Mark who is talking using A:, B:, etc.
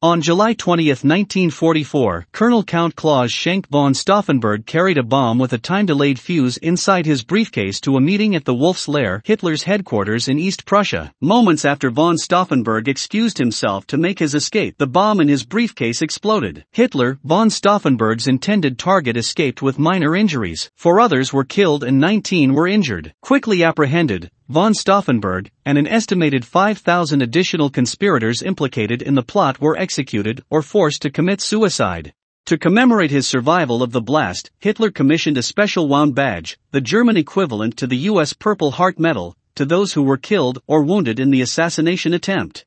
A: On July 20, 1944, Colonel Count Claus Schenk von Stauffenberg carried a bomb with a time-delayed fuse inside his briefcase to a meeting at the Wolf's Lair, Hitler's headquarters in East Prussia. Moments after von Stauffenberg excused himself to make his escape, the bomb in his briefcase exploded. Hitler, von Stauffenberg's intended target escaped with minor injuries. Four others were killed and 19 were injured. Quickly apprehended, von Stauffenberg, and an estimated 5,000 additional conspirators implicated in the plot were executed or forced to commit suicide. To commemorate his survival of the blast, Hitler commissioned a special wound badge, the German equivalent to the US Purple Heart Medal, to those who were killed or wounded in the assassination attempt.